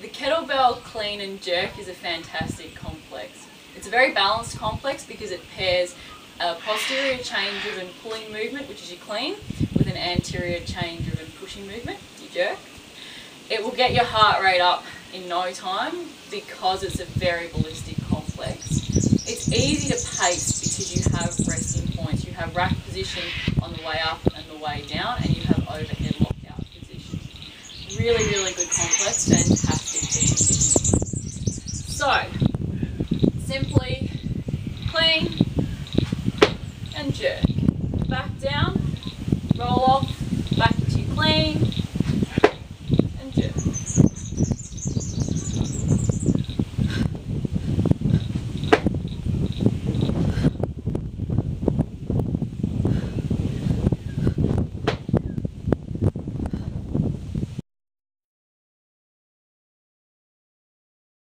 The kettlebell clean and jerk is a fantastic complex. It's a very balanced complex because it pairs a posterior chain driven pulling movement, which is your clean, with an anterior chain driven pushing movement, your jerk. It will get your heart rate up in no time because it's a very ballistic complex. It's easy to pace because you have resting points. You have rack position on the way up and the way down, and you have overhead lockout position. Really, really good complex, fantastic So, simply clean and jerk. Back down,